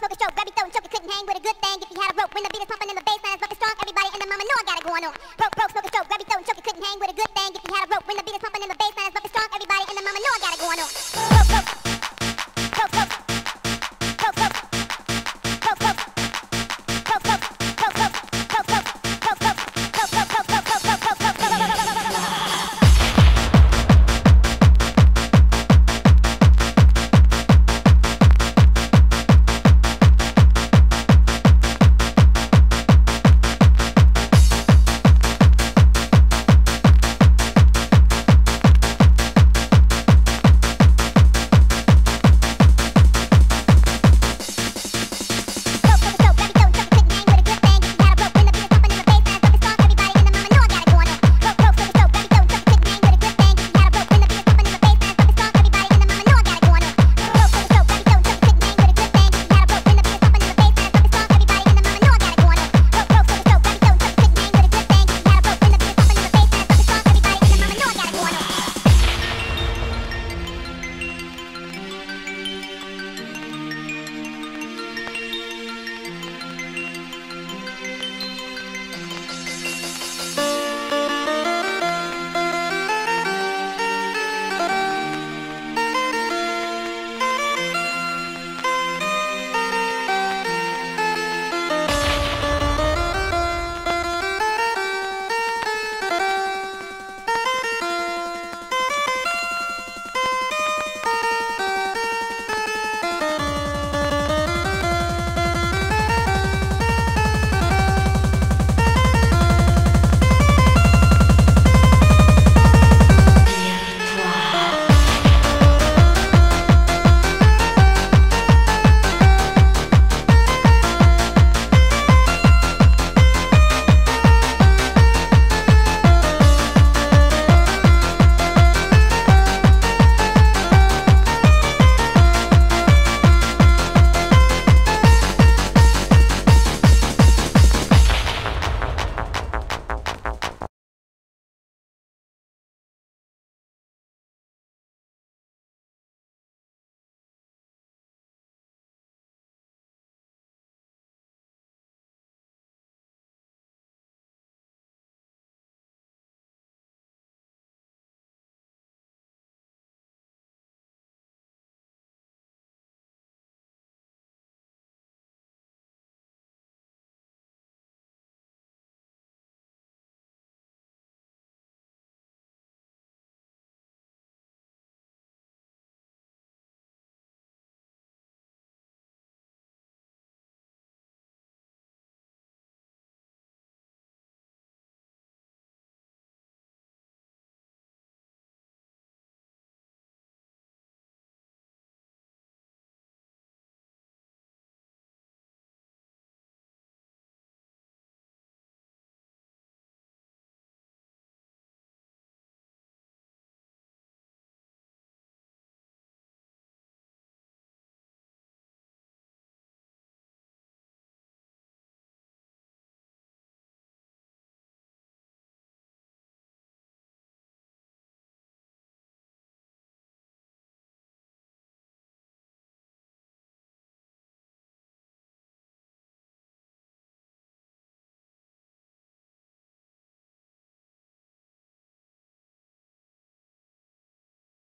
smoke a stroke, grab your throat and choke it, couldn't hang with a good thing if you had a rope. When the beat is pumping and the bass line is bumping strong, everybody in the mama know I got it going on. Broke, broke, smoke a stroke, grab your throat and choke it, couldn't hang with a good thing if you had a rope. When the beat is pumping and the bass line is bumping strong, everybody in the mama know I got it going on.